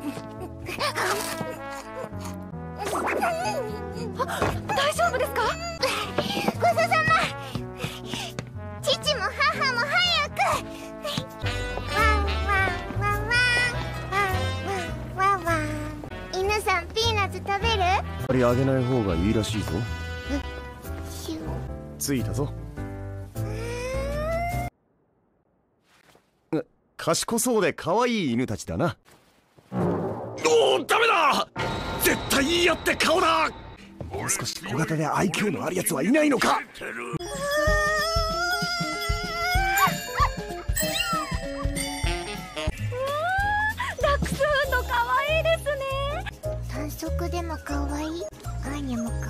大丈夫ですか？ごちそうさま。父も母も早く。ワンワンワンワンワンワンワンワン。犬さんピーナッツ食べるやっぱりあげない方がいいらしいぞ着いたぞが賢そうで可愛い犬たちだなおおダメだ！絶対やって顔だ！もう少し小型で IQ のあるやつはいないのか？ダクスフンド可愛いですね。単色でも可愛い。アーニャも可愛い